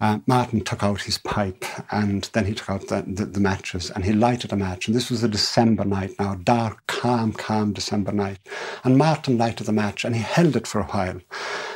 uh, Martin took out his pipe and then he took out the, the, the, matches and he lighted a match. And this was a December night now, dark, calm, calm December night. And Martin lighted the match and he held it for a while.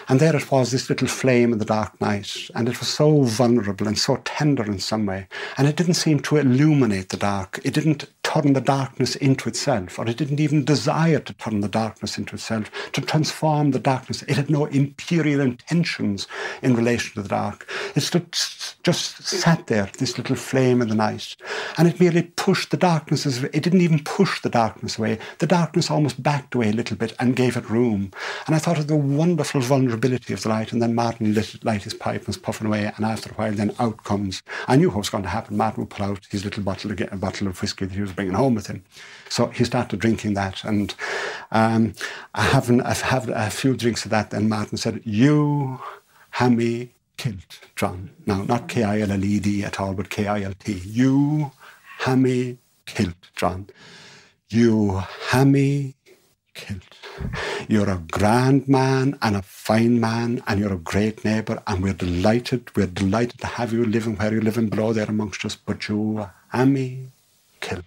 And there it was, this little flame in the dark night. And it was so vulnerable and so tender in some way. And it didn't seem to illuminate the dark. It didn't turn the darkness into itself, or it didn't even desire to turn the darkness into itself, to transform the darkness. It had no imperial intentions in relation to the dark. It just, just sat there, this little flame in the night. And it merely pushed the darkness, it didn't even push the darkness away. The darkness almost backed away a little bit and gave it room. And I thought of the wonderful vulnerability of the light. And then Martin lit, light his pipe and was puffing away. And after a while, then out comes, I knew what was going to happen. Martin would pull out his little bottle, a bottle of whiskey that he was bringing home with him. So he started drinking that, and um, I haven't, I've had a few drinks of that. Then Martin said, "You, Hammy, killed John. Now, not K I L L E D at all, but K I L T. You, Hammy, killed John. You, Hammy, killed. You're a grand man and a fine man, and you're a great neighbour, and we're delighted. We're delighted to have you living where you live in below there amongst us. But you, Hammy, killed.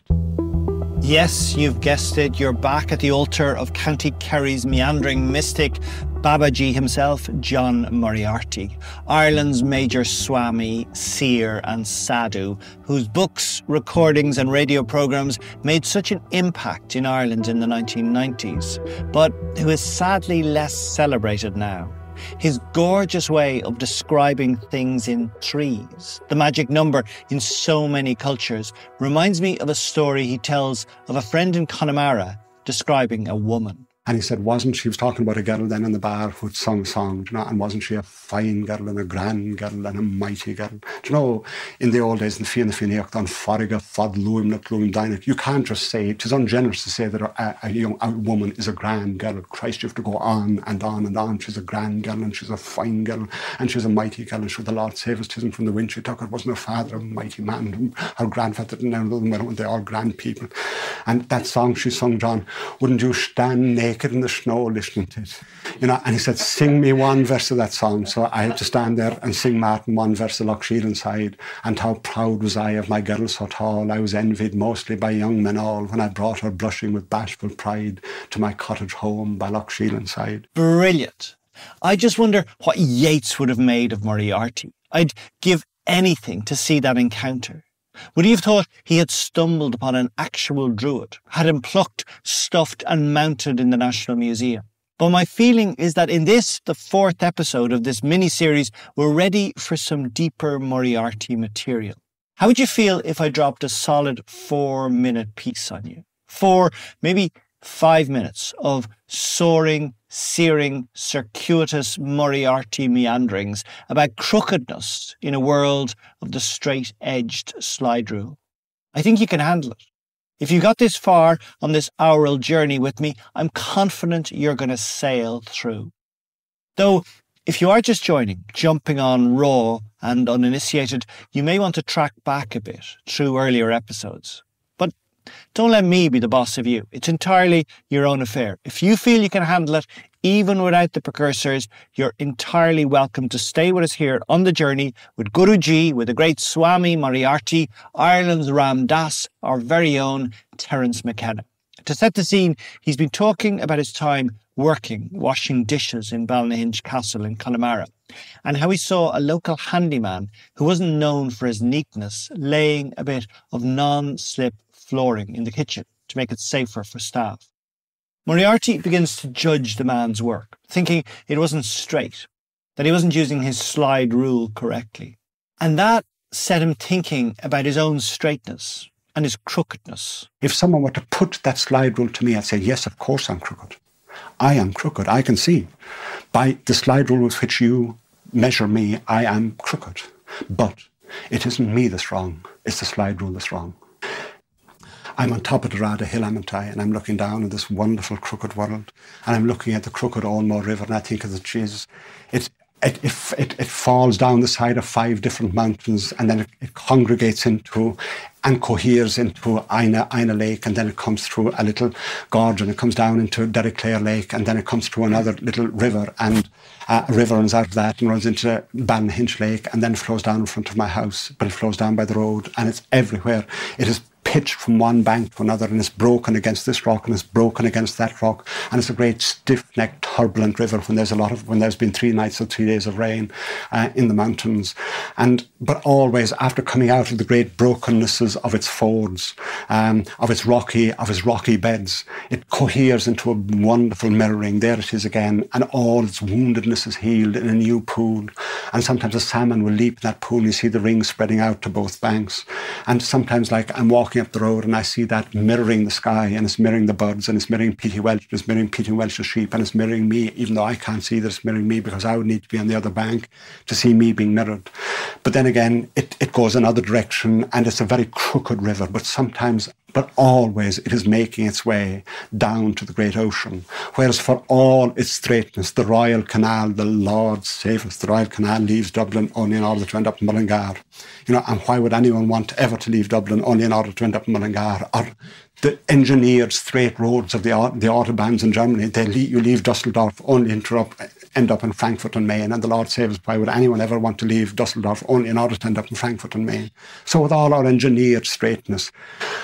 Yes, you've guessed it. You're back at the altar of County Kerry's meandering mystic, Babaji himself, John Moriarty, Ireland's major Swami, seer, and sadhu, whose books, recordings, and radio programmes made such an impact in Ireland in the 1990s, but who is sadly less celebrated now. His gorgeous way of describing things in threes, the magic number in so many cultures, reminds me of a story he tells of a friend in Connemara describing a woman. And he said, wasn't she, was talking about a girl then in the bar who'd sung songs, you know, and wasn't she a fine girl and a grand girl and a mighty girl? Do you know, in the old days, in the Fianna Finiach, on Fariga, Fad Luim, Luim Dainik, you can't just say, it is ungenerous to say that a, a young a woman is a grand girl. Christ, you have to go on and on and on. She's a grand girl and she's a fine girl and she's a mighty girl and she's the Lord save us, tisn't from the wind she took. It wasn't her father, a mighty man, her grandfather, and they're all grand people. And that song she sung, John, wouldn't you stand naked naked in the snow listening to it. You know, and he said, sing me one verse of that song. So I had to stand there and sing Martin one verse of Loch side. And how proud was I of my girl so tall. I was envied mostly by young men all when I brought her blushing with bashful pride to my cottage home by Loch side. Brilliant. I just wonder what Yeats would have made of Moriarty. I'd give anything to see that encounter. Would he have thought he had stumbled upon an actual druid, had him plucked, stuffed, and mounted in the National Museum? But my feeling is that in this, the fourth episode of this mini series, we're ready for some deeper Moriarty material. How would you feel if I dropped a solid four minute piece on you? Four, maybe five minutes of soaring, searing, circuitous Moriarty meanderings about crookedness in a world of the straight edged slide rule. I think you can handle it. If you got this far on this aural journey with me, I'm confident you're going to sail through. Though, if you are just joining, jumping on raw and uninitiated, you may want to track back a bit through earlier episodes. Don't let me be the boss of you. It's entirely your own affair. If you feel you can handle it, even without the precursors, you're entirely welcome to stay with us here on the journey with Guruji, with the great Swami Moriarty, Ireland's Ram Dass, our very own Terence McKenna. To set the scene, he's been talking about his time working, washing dishes in Ballynahinch Castle in Connemara, and how he saw a local handyman who wasn't known for his neatness laying a bit of non-slip flooring in the kitchen to make it safer for staff. Moriarty begins to judge the man's work, thinking it wasn't straight, that he wasn't using his slide rule correctly. And that set him thinking about his own straightness and his crookedness. If someone were to put that slide rule to me, I'd say, yes, of course I'm crooked. I am crooked. I can see. By the slide rule with which you measure me, I am crooked. But it isn't me that's wrong, it's the slide rule that's wrong. I'm on top of the Rada Hill, am And I'm looking down in this wonderful crooked world. And I'm looking at the crooked Owenmore River and I think of the Jesus. It's, it, it, it, falls down the side of five different mountains and then it, it congregates into and coheres into Ina, Inagh Lake and then it comes through a little gorge and it comes down into Derryclare Lake and then it comes through another little river and Uh, a river runs out of that and runs into Banhinch Lake and then flows down in front of my house, but it flows down by the road and it's everywhere. It is pitched from one bank to another and it's broken against this rock and it's broken against that rock and it's a great stiff-necked turbulent river when there's a lot of when there's been three nights or three days of rain uh, in the mountains. And but always after coming out of the great brokennesses of its fords um, of its rocky of its rocky beds it coheres into a wonderful mirroring. There it is again and all its woundedness is healed in a new pool. And sometimes a salmon will leap in that pool and you see the rings spreading out to both banks. And sometimes like I'm walking walking up the road and I see that mirroring the sky and it's mirroring the birds and it's mirroring Petey Welsh, it's mirroring Petey Welsh's sheep and it's mirroring me, even though I can't see that it's mirroring me because I would need to be on the other bank to see me being mirrored. But then again, it, it goes another direction and it's a very crooked river, but sometimes but always it is making its way down to the great ocean. Whereas for all its straightness, the Royal Canal, the Lord save us, the Royal Canal leaves Dublin only in order to end up in Mullingar. You know, and why would anyone want ever to leave Dublin only in order to end up in Mullingar? Or the engineered straight roads of the, the autobahns in Germany, they leave, you leave Dusseldorf only interrupt, end up in Frankfurt and Main. And the Lord save us, why would anyone ever want to leave Dusseldorf only in order to end up in Frankfurt and Main? So with all our engineered straightness,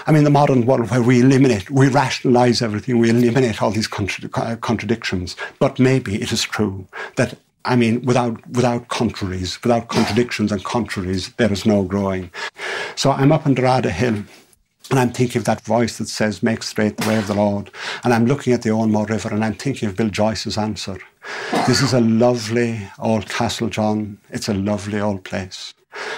I mean, the modern world where we eliminate, we rationalize everything, we eliminate all these contra uh, contradictions. But maybe it is true that I mean, without without contraries, without contradictions and contraries, there is no growing. So I'm up on Dorada Hill and I'm thinking of that voice that says, Make straight the way of the Lord. And I'm looking at the Owenmore River and I'm thinking of Bill Joyce's answer. This is a lovely old castle, John. It's a lovely old place.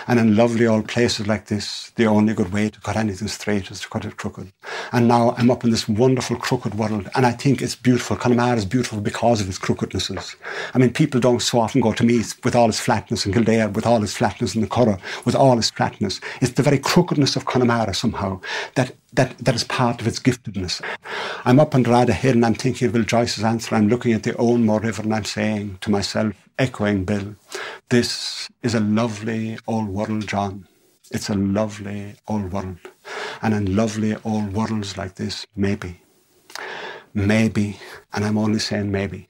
And in lovely old places like this, the only good way to cut anything straight is to cut it crooked. And now I'm up in this wonderful crooked world, and I think it's beautiful. Connemara is beautiful because of its crookednesses. I mean, people don't so often go to Meath with all its flatness and Kildare with all its flatness and the Curragh with all its flatness. It's the very crookedness of Connemara somehow that that, that is part of its giftedness. I'm up on Dorada Hill and I'm thinking of Bill Joyce's answer. I'm looking at the Owenmore River and I'm saying to myself, echoing Bill, this is a lovely old world, John. It's a lovely old world. And in lovely old worlds like this, maybe, maybe, and I'm only saying maybe,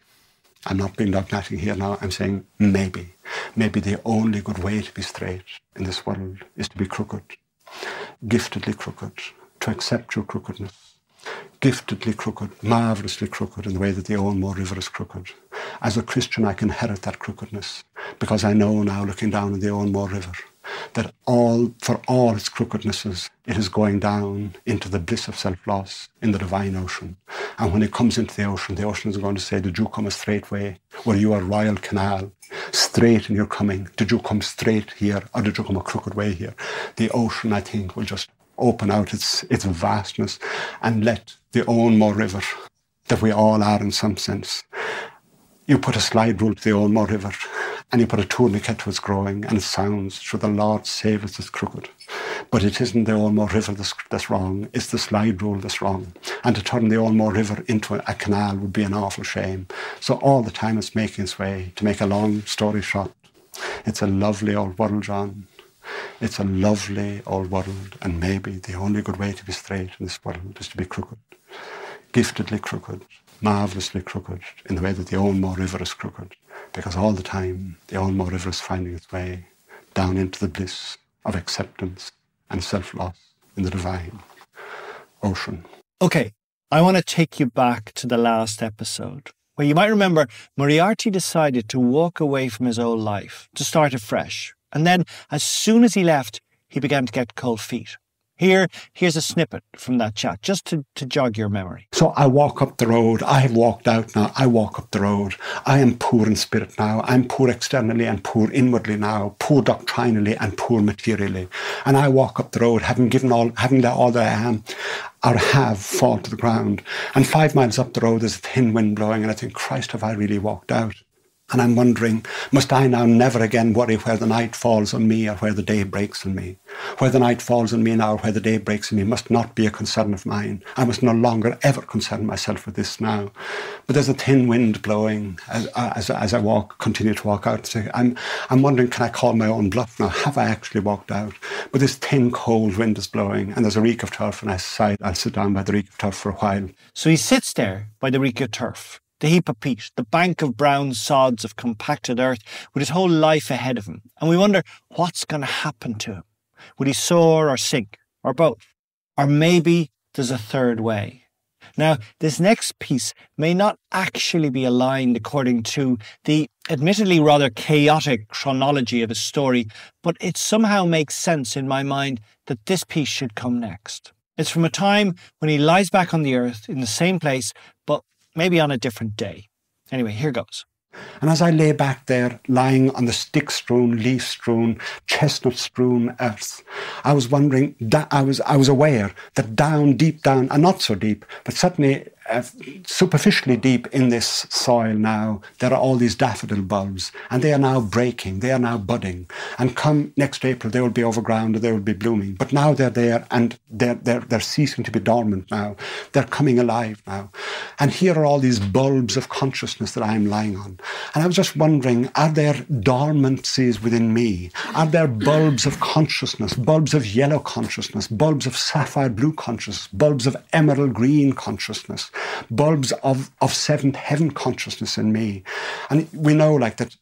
I'm not being dogmatic here now, I'm saying maybe, maybe the only good way to be straight in this world is to be crooked, giftedly crooked, to accept your crookedness, giftedly crooked, marvelously crooked in the way that the Owenmore River is crooked. As a Christian, I can inherit that crookedness because I know now, looking down in the Owenmore River, that all, for all its crookednesses, it is going down into the bliss of self-loss in the divine ocean. And when it comes into the ocean, the ocean is going to say, did you come a straight way? Were you a royal canal? Straight in your coming? Did you come straight here? Or did you come a crooked way here? The ocean, I think, will just open out its, its vastness and let the Owenmore River, that we all are in some sense, you put a slide rule to the Owenmore River and you put a tourniquet to its growing and it sounds, should the Lord save us, it's crooked. But it isn't the Owenmore River that's, that's, wrong, it's the slide rule that's wrong. And to turn the Owenmore River into a, a canal would be an awful shame. So all the time it's making its way, to make a long story short, it's a lovely old world, John. It's a lovely old world, and maybe the only good way to be straight in this world is to be crooked, giftedly crooked, marvelously crooked, in the way that the Owenmore River is crooked, because all the time the Owenmore River is finding its way down into the bliss of acceptance and self-loss in the divine ocean. Okay, I want to take you back to the last episode, where you might remember Moriarty decided to walk away from his old life, to start afresh. And then, as soon as he left, he began to get cold feet. Here, here's a snippet from that chat, just to, to jog your memory. So I walk up the road. I have walked out now. I walk up the road. I am poor in spirit now. I'm poor externally and poor inwardly now, poor doctrinally and poor materially. And I walk up the road, having given all, having let all that I am or have fall to the ground. And five miles up the road, there's a thin wind blowing, and I think, Christ, have I really walked out? And I'm wondering, must I now never again worry where the night falls on me or where the day breaks on me? Where the night falls on me now or where the day breaks on me must not be a concern of mine. I must no longer ever concern myself with this now. But there's a thin wind blowing as, as, as I walk, continue to walk out. So I'm, I'm wondering, can I call my own bluff now? Have I actually walked out? But this thin, cold wind is blowing and there's a reek of turf and I decide I'll sit down by the reek of turf for a while. So he sits there by the reek of turf the heap of peat, the bank of brown sods of compacted earth with his whole life ahead of him. And we wonder what's going to happen to him. Would he soar or sink or both? Or maybe there's a third way. Now, this next piece may not actually be aligned according to the admittedly rather chaotic chronology of his story, but it somehow makes sense in my mind that this piece should come next. It's from a time when he lies back on the earth in the same place, but maybe on a different day. Anyway, here goes. And as I lay back there, lying on the stick strewn, leaf strewn, chestnut strewn earth, I was wondering, I was, I was aware that down, deep down, and not so deep, but certainly Uh, superficially deep in this soil now, there are all these daffodil bulbs, and they are now breaking, they are now budding. And come next April, they will be overground, they will be blooming. But now they're there, and they're, they're, they're ceasing to be dormant now. They're coming alive now. And here are all these bulbs of consciousness that I'm lying on. And I was just wondering, are there dormancies within me? Are there bulbs of consciousness, bulbs of yellow consciousness, bulbs of sapphire blue consciousness, bulbs of emerald green consciousness? Bulbs of, of seventh heaven consciousness in me. And we know, like, that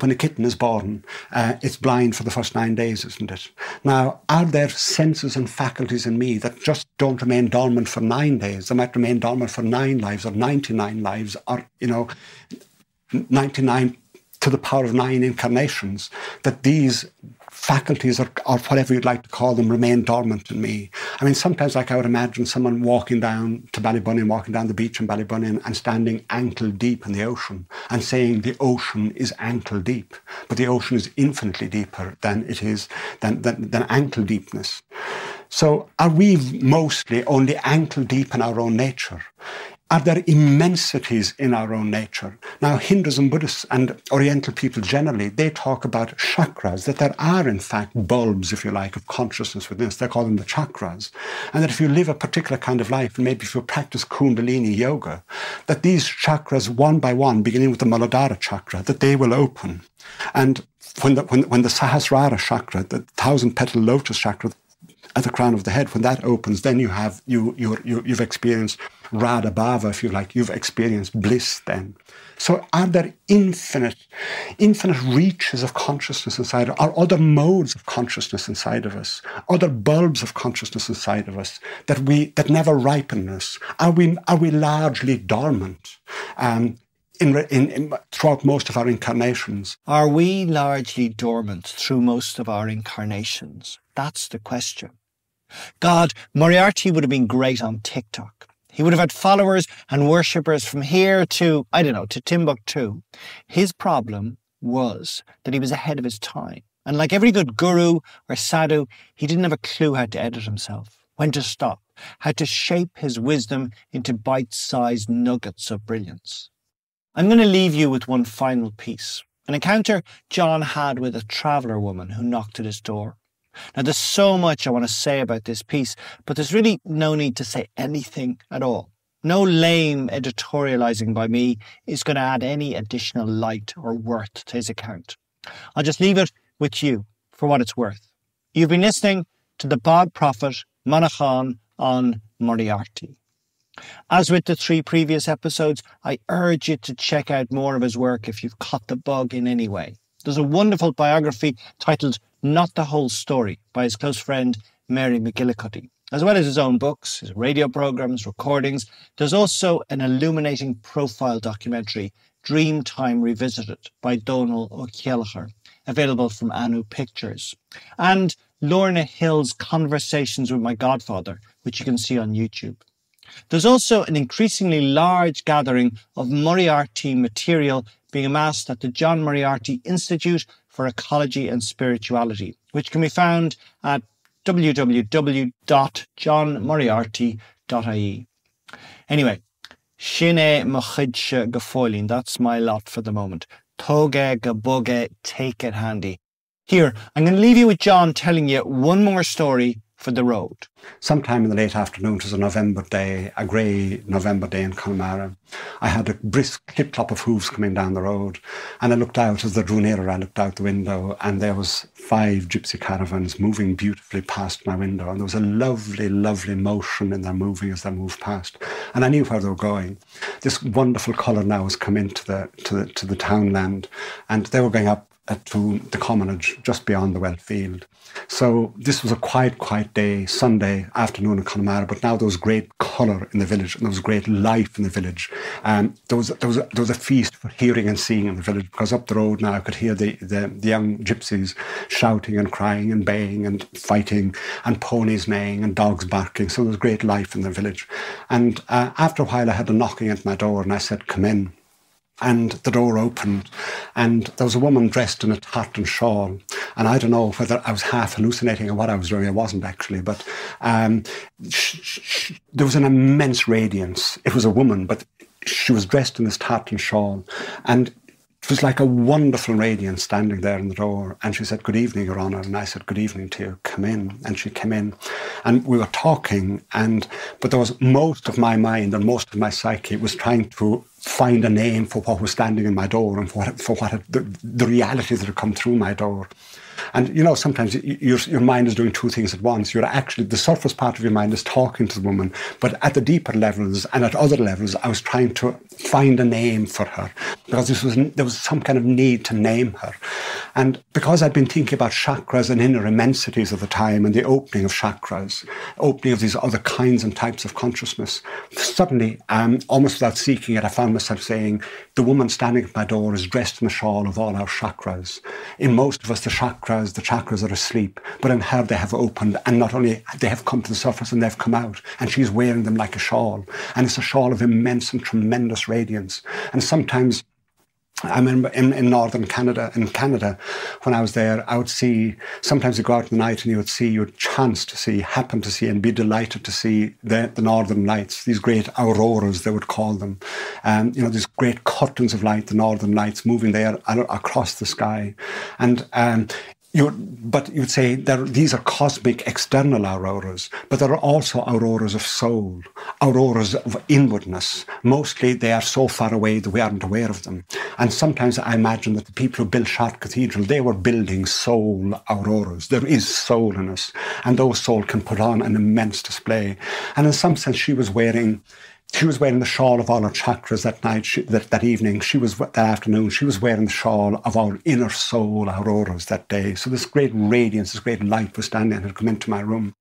when a kitten is born, uh, it's blind for the first nine days, isn't it? Now, are there senses and faculties in me that just don't remain dormant for nine days? They might remain dormant for nine lives or 99 lives or, you know, 99 to the power of nine incarnations, that these faculties or, or whatever you'd like to call them remain dormant in me. I mean, sometimes like I would imagine someone walking down to Ballybunion, and walking down the beach in Ballybunion and standing ankle deep in the ocean and saying the ocean is ankle deep, but the ocean is infinitely deeper than it is, than, than, than ankle deepness. So are we mostly only ankle deep in our own nature? Are there immensities in our own nature? Now, Hindus and Buddhists and Oriental people generally, they talk about chakras, that there are, in fact, bulbs, if you like, of consciousness within us. They call them the chakras. And that if you live a particular kind of life, and maybe if you practice Kundalini yoga, that these chakras, one by one, beginning with the Muladhara chakra, that they will open. And when the, when, when the Sahasrara chakra, the thousand petal lotus chakra, at the crown of the head, when that opens, then you have you you, you you've experienced Radha Bhava, if you like, you've experienced bliss then. So are there infinite, infinite reaches of consciousness inside, are other modes of consciousness inside of us, other bulbs of consciousness inside of us that we that never ripen us? Are we are we largely dormant? Um, in, in, in, throughout most of our incarnations. Are we largely dormant through most of our incarnations? That's the question. God, Moriarty would have been great on TikTok. He would have had followers and worshippers from here to, I don't know, to Timbuktu. His problem was that he was ahead of his time. And like every good guru or sadhu, he didn't have a clue how to edit himself, when to stop, how to shape his wisdom into bite sized nuggets of brilliance. I'm going to leave you with one final piece an encounter John had with a traveller woman who knocked at his door. Now, there's so much I want to say about this piece, but there's really no need to say anything at all. No lame editorializing by me is going to add any additional light or worth to his account. I'll just leave it with you for what it's worth. You've been listening to the Bog Prophet Manchán on Moriarty. As with the three previous episodes, I urge you to check out more of his work if you've caught the bug in any way. There's a wonderful biography titled Not the Whole Story by his close friend Mary McGillicuddy. As well as his own books, his radio programs, recordings, there's also an illuminating profile documentary, Dreamtime Revisited, by Donal O'Kelleher, available from Anu Pictures. And Lorna Hill's Conversations with My Godfather, which you can see on YouTube. There's also an increasingly large gathering of Moriarty material being amassed at the John Moriarty Institute for Ecology and Spirituality, which can be found at www.johnmoriarty.ie. Anyway, Shine Mochidse Gafoilin, that's my lot for the moment. Toge Gaboge, take it handy. Here, I'm going to leave you with John telling you one more story for the road? Sometime in the late afternoon, it was a November day, a grey November day in Connemara. I had a brisk clip clop of hooves coming down the road, and I looked out as they drew nearer. I looked out the window, and there was five gypsy caravans moving beautifully past my window, and there was a lovely, lovely motion in their moving as they moved past, and I knew where they were going. This wonderful colour now has come into the to the to the townland, and they were going up to the commonage just beyond the well field. So this was a quiet, quiet day, Sunday afternoon in Connemara, but now there was great colour in the village and there was great life in the village. Um, there, was, there, was a, there was a feast for hearing and seeing in the village because up the road now I could hear the, the, the young gypsies shouting and crying and baying and fighting and ponies neighing and dogs barking. So there was great life in the village. And uh, after a while I had a knocking at my door and I said, come in and the door opened and there was a woman dressed in a tartan shawl and i don't know whether i was half hallucinating or what i was doing i wasn't actually but um, there was an immense radiance it was a woman but she was dressed in this tartan shawl and it was like a wonderful radiance standing there in the door. And she said, Good evening, Your Honour. And I said, Good evening to you. Come in. And she came in. And we were talking. And but there was most of my mind and most of my psyche was trying to find a name for what was standing in my door and for what, for what had, the, the reality that had come through my door. And you know, sometimes your, your mind is doing two things at once. You're actually, the surface part of your mind is talking to the woman, but at the deeper levels and at other levels, I was trying to find a name for her because this was, there was some kind of need to name her. And because I'd been thinking about chakras and inner immensities of the time and the opening of chakras, opening of these other kinds and types of consciousness, suddenly, um, almost without seeking it, I found myself saying, the woman standing at my door is dressed in the shawl of all our chakras. In most of us, the chakras, the chakras are asleep, but in her they have opened and not only they have come to the surface and they've come out and she's wearing them like a shawl. And it's a shawl of immense and tremendous radiance. And sometimes I remember in, in northern Canada, in Canada, when I was there, I would see, sometimes you go out in the night and you would see, you would chance to see, happen to see, and be delighted to see the, the northern lights, these great auroras, they would call them. Um, you know, these great curtains of light, the northern lights moving there across the sky. And um, you but you would say these are cosmic external auroras, but there are also auroras of soul, auroras of inwardness. Mostly they are so far away that we aren't aware of them. And sometimes I imagine that the people who built Chartres Cathedral, they were building soul auroras. There is soul in us, and those soul can put on an immense display. And in some sense, she was wearing she was wearing the shawl of all her chakras that night, she, that, that evening. She was, that afternoon, she was wearing the shawl of our inner soul auroras that day. So this great radiance, this great light was standing and had come into my room.